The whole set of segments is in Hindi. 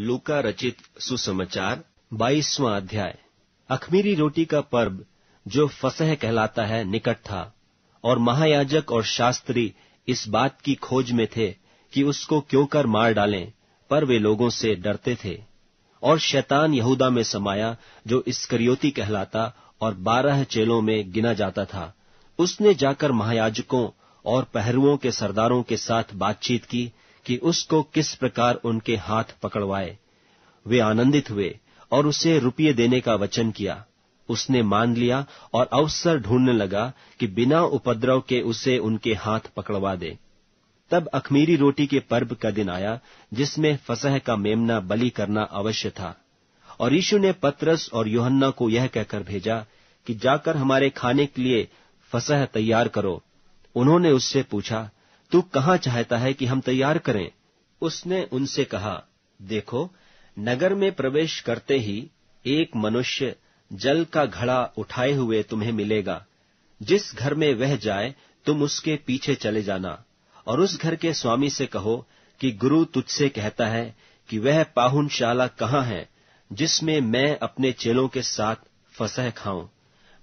लूका रचित सुसमाचार, बाईसवां अध्याय। अखमीरी रोटी का पर्व, जो फसह कहलाता है, निकट था। और महायाजक और शास्त्री इस बात की खोज में थे कि उसको क्यों कर मार डालें, पर वे लोगों से डरते थे। और शैतान यहूदा में समाया, जो इसकरियोती कहलाता और बारह चेलों में गिना जाता था। उसने जाकर महायाजकों और पहरुओं के सरदारों के साथ बातचीत की कि उसको किस प्रकार उनके हाथ पकड़वाए। वे आनंदित हुए और उसे रुपये देने का वचन किया। उसने मान लिया और अवसर ढूँढने लगा कि बिना उपद्रव के उसे उनके हाथ पकड़वा दे। तब अखमीरी रोटी के पर्व का दिन आया, जिसमें फसह का मेमना बलि करना अवश्य था। और यीशु ने पत्रस और योहन्ना को यह कहकर भेजा कि जाकर हमारे खाने के लिए फसह तैयार करो। उन्होंने उससे पूछा तू कहाँ चाहता है कि हम तैयार करें? उसने उनसे कहा, देखो, नगर में प्रवेश करते ही एक मनुष्य जल का घड़ा उठाए हुए तुम्हें मिलेगा। जिस घर में वह जाए, तुम उसके पीछे चले जाना। और उस घर के स्वामी से कहो कि गुरु तुझसे कहता है कि वह पाहुनशाला कहाँ है, जिसमें मैं अपने चेलों के साथ फसह खाऊं।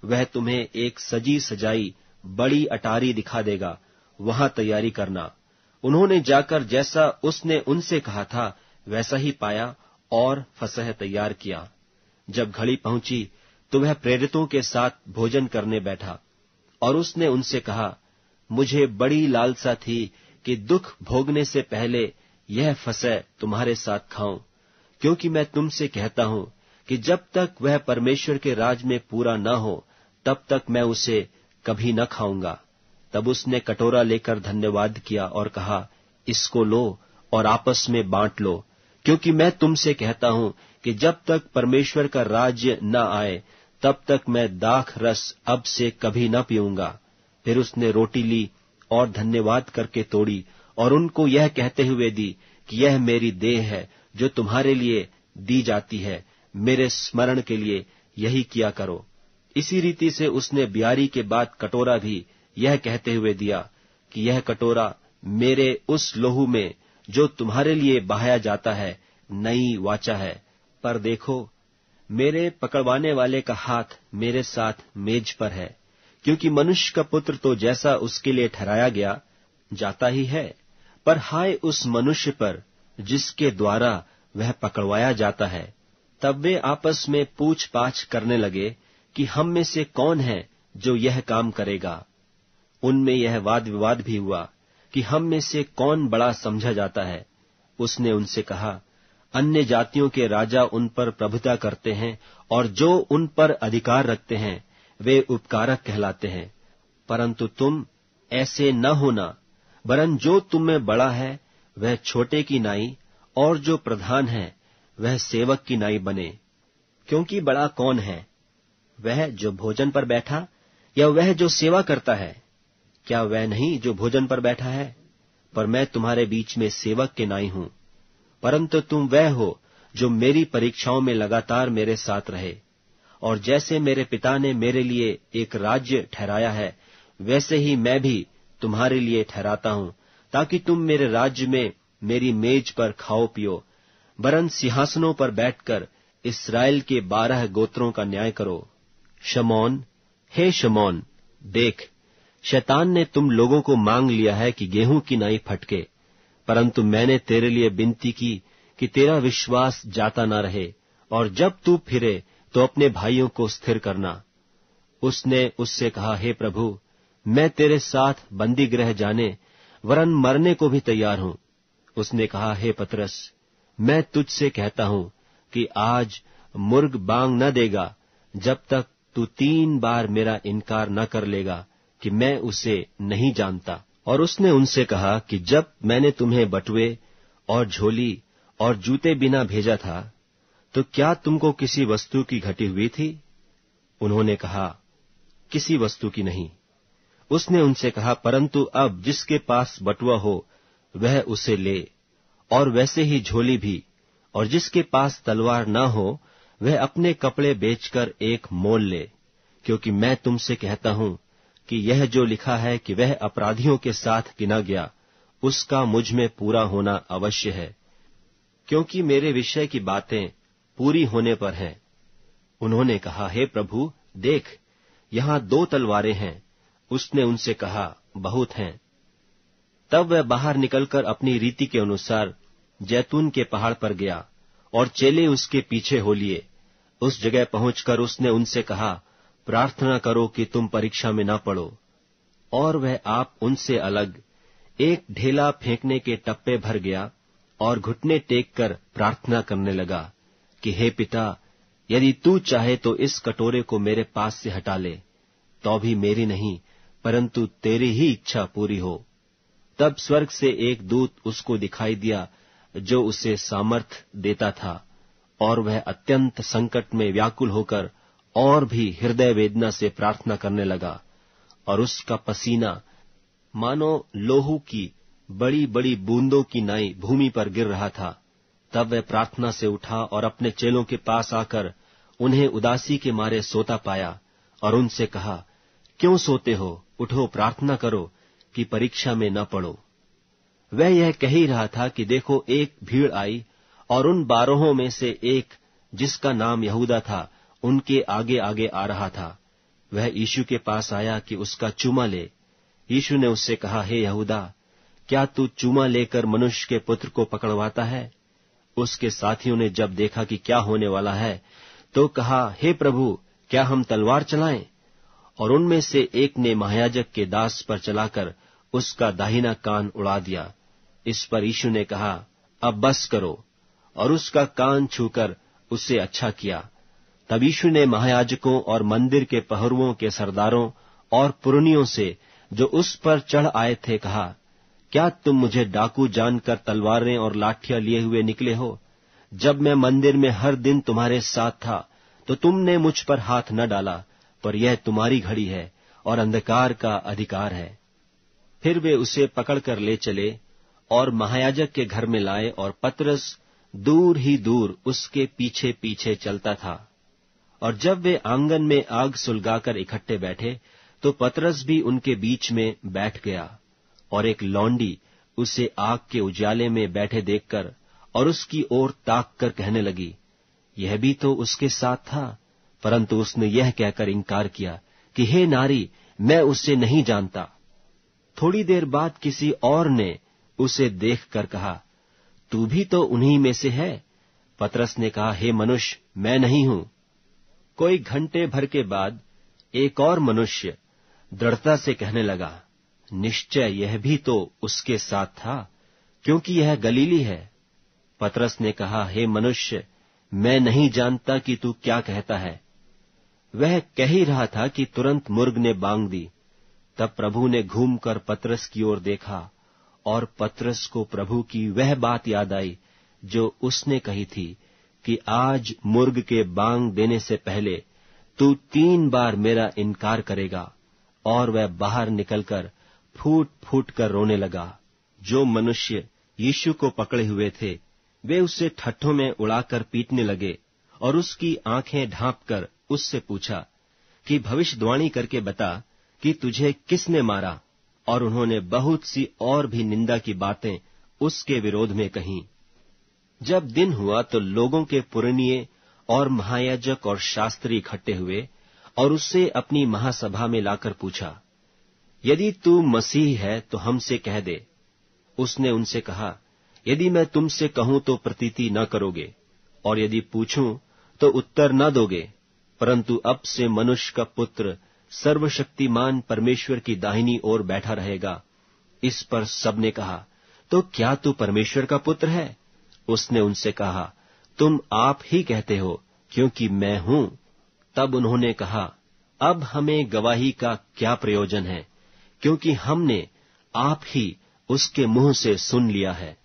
वह तुम्हें एक सजी सजाई बड़ी अटारी दिखा देगा। वहाँ तैयारी करना। उन्होंने जाकर जैसा उसने उनसे कहा था, वैसा ही पाया और फसह तैयार किया। जब घड़ी पहुँची तो वह प्रेरितों के साथ भोजन करने बैठा और उसने उनसे कहा, मुझे बड़ी लालसा थी कि दुख भोगने से पहले यह फसह तुम्हारे साथ खाऊं, क्योंकि मैं तुमसे कहता हूँ कि जब तक वह परमेश्वर के राज में पूरा न हो, तब तक मैं उसे कभी न खाऊँगा। तब उसने कटोरा लेकर धन्यवाद किया और कहा, इसको लो और आपस में बांट लो, क्योंकि मैं तुमसे कहता हूँ कि जब तक परमेश्वर का राज्य न आए, तब तक मैं दाख रस अब से कभी न पीऊँगा। फिर उसने रोटी ली और धन्यवाद करके तोड़ी और उनको यह कहते हुए दी कि यह मेरी देह है, जो तुम्हारे लिए दी जाती है, मेरे स्मरण के लिए यही किया करो। इसी रीति से उसने बियारी के बाद कटोरा भी यह कहते हुए दिया कि यह कटोरा मेरे उस लोहू में जो तुम्हारे लिए बहाया जाता है, नई वाचा है। पर देखो, मेरे पकड़वाने वाले का हाथ मेरे साथ मेज पर है, क्योंकि मनुष्य का पुत्र तो जैसा उसके लिए ठहराया गया, जाता ही है। पर हाय उस मनुष्य पर, जिसके द्वारा वह पकड़वाया जाता है, तब वे आपस में पूछ पाछ करने लगे कि हम में से कौन है जो यह काम करेगा। उनमें यह वाद विवाद भी हुआ कि हम में से कौन बड़ा समझा जाता है। उसने उनसे कहा, अन्य जातियों के राजा उन पर प्रभुता करते हैं और जो उन पर अधिकार रखते हैं, वे उपकारक कहलाते हैं। परंतु तुम ऐसे न होना, वरन जो तुम में बड़ा है, वह छोटे की नाई और जो प्रधान है, वह सेवक की नाई बने। क्योंकि बड़ा कौन है? वह जो भोजन पर बैठा या वह जो सेवा करता है? क्या वह नहीं जो भोजन पर बैठा है? पर मैं तुम्हारे बीच में सेवक के नाई हूँ। परंतु तुम वह हो जो मेरी परीक्षाओं में लगातार मेरे साथ रहे। और जैसे मेरे पिता ने मेरे लिए एक राज्य ठहराया है, वैसे ही मैं भी तुम्हारे लिए ठहराता हूँ, ताकि तुम मेरे राज्य में मेरी मेज पर खाओ पियो बरन सिंहासनों पर बैठकर इसराइल के बारह गोत्रों का न्याय करो। शमौन, हे शमौन, देख शैतान ने तुम लोगों को मांग लिया है कि गेहूँ की नाई फटके, परंतु मैंने तेरे लिए विनती की कि तेरा विश्वास जाता न रहे, और जब तू फिरे तो अपने भाइयों को स्थिर करना। उसने उससे कहा, हे प्रभु, मैं तेरे साथ बंदी ग्रह जाने, वरन मरने को भी तैयार हूँ। उसने कहा, हे पतरस, मैं तुझसे कहता हूँ कि आज मुर्ग बांग न देगा, जब तक तू तीन बार मेरा इनकार न कर लेगा कि मैं उसे नहीं जानता। और उसने उनसे कहा कि जब मैंने तुम्हें बटुए और झोली और जूते बिना भेजा था तो क्या तुमको किसी वस्तु की घटी हुई थी? उन्होंने कहा, किसी वस्तु की नहीं। उसने उनसे कहा, परंतु अब जिसके पास बटुआ हो, वह उसे ले, और वैसे ही झोली भी, और जिसके पास तलवार न हो, वह अपने कपड़े बेचकर एक मोल ले, क्योंकि मैं तुमसे कहता हूँ कि यह जो लिखा है कि वह अपराधियों के साथ गिना गया, उसका मुझमें पूरा होना अवश्य है, क्योंकि मेरे विषय की बातें पूरी होने पर हैं। उन्होंने कहा, हे प्रभु, देख, यहाँ दो तलवारें हैं। उसने उनसे कहा, बहुत हैं। तब वह बाहर निकलकर अपनी रीति के अनुसार जैतून के पहाड़ पर गया और चेले उसके पीछे हो लिए। उस जगह पहुंचकर उसने उनसे कहा प्रार्थना करो कि तुम परीक्षा में न पड़ो। और वह आप उनसे अलग, एक ढेला फेंकने के टप्पे भर गया और घुटने टेक कर प्रार्थना करने लगा कि, हे पिता, यदि तू चाहे तो इस कटोरे को मेरे पास से हटा ले। तो भी मेरी नहीं, परंतु तेरी ही इच्छा पूरी हो। तब स्वर्ग से एक दूत उसको दिखाई दिया, जो उसे सामर्थ देता था, और वह अत्यंत संकट में व्याकुल होकर और भी हृदय वेदना से प्रार्थना करने लगा और उसका पसीना, मानो लोहू की बड़ी बड़ी बूंदों की नाई भूमि पर गिर रहा था। तब वह प्रार्थना से उठा और अपने चेलों के पास आकर उन्हें उदासी के मारे सोता पाया और उनसे कहा, क्यों सोते हो? उठो, प्रार्थना करो कि परीक्षा में न पड़ो। वह यह कह ही रहा था कि देखो, एक भीड़ आई और उन बारहों में से एक, जिसका नाम यहूदा था उनके आगे आगे आ रहा था। वह यीशु के पास आया कि उसका चूमा ले। यीशु ने उससे कहा, हे यहूदा, क्या तू चूमा लेकर मनुष्य के पुत्र को पकड़वाता है? उसके साथियों ने जब देखा कि क्या होने वाला है तो कहा, हे प्रभु, क्या हम तलवार चलाएँ? और उनमें से एक ने महायाजक के दास पर चलाकर उसका दाहिना कान उड़ा दिया। इस पर यीशु ने कहा, अब बस करो। और उसका कान छूकर उसे अच्छा किया। तब यीशु ने महायाजकों और मंदिर के पहरुओं के सरदारों और पुरनियों से, जो उस पर चढ़ आए थे, कहा, क्या तुम मुझे डाकू जानकर तलवारें और लाठियाँ लिए हुए निकले हो? जब मैं मंदिर में हर दिन तुम्हारे साथ था तो तुमने मुझ पर हाथ न डाला, पर यह तुम्हारी घड़ी है और अंधकार का अधिकार है। फिर वे उसे पकड़कर ले चले और महायाजक के घर में लाए और पतरस दूर ही दूर उसके पीछे पीछे चलता था। और जब वे आँगन में आग सुलगाकर इकट्ठे बैठे तो पतरस भी उनके बीच में बैठ गया और एक लौंडी उसे आग के उजाले में बैठे देखकर और उसकी ओर ताक कर कहने लगी, यह भी तो उसके साथ था, परंतु उसने यह कहकर इंकार किया कि, हे नारी, मैं उससे नहीं जानता। थोड़ी देर बाद किसी और ने उसे देखकर कहा, तू भी तो उन्हीं में से है? पतरस ने कहा, हे मनुष्य, मैं नहीं हूँ। कोई घंटे भर के बाद एक और मनुष्य दृढ़ता से कहने लगा, निश्चय यह भी तो उसके साथ था, क्योंकि यह गलीली है। पतरस ने कहा, हे मनुष्य, मैं नहीं जानता कि तू क्या कहता है। वह कह ही रहा था कि तुरंत मुर्ग ने बांग दी। तब प्रभु ने घूमकर पतरस की ओर देखा, और पतरस को प्रभु की वह बात याद आई, जो उसने कही थी कि आज मुर्ग के बांग देने से पहले तू तीन बार मेरा इनकार करेगा, और वह बाहर निकलकर फूट फूट कर रोने लगा। जो मनुष्य यीशु को पकड़े हुए थे, वे उसे ठट्ठों में उड़ाकर पीटने लगे, और उसकी आँखें ढांप कर उससे पूछा कि भविष्यवाणी करके बता कि तुझे किसने मारा? और उन्होंने बहुत सी और भी निंदा की बातें उसके विरोध में कहीं। जब दिन हुआ तो लोगों के पुरनिये और महायाजक और शास्त्री इकट्ठे हुए और उससे अपनी महासभा में लाकर पूछा, यदि तू मसीह है तो हमसे कह दे। उसने उनसे कहा, यदि मैं तुमसे कहूँ तो प्रतीति न करोगे और यदि पूछूँ तो उत्तर न दोगे, परंतु अब से मनुष्य का पुत्र सर्वशक्तिमान परमेश्वर की दाहिनी ओर बैठा रहेगा। इस पर सबने कहा तो क्या तू परमेश्वर का पुत्र है? उसने उनसे कहा, तुम आप ही कहते हो, क्योंकि मैं हूँ। तब उन्होंने कहा, अब हमें गवाही का क्या प्रयोजन है? क्योंकि हमने आप ही उसके मुँह से सुन लिया है।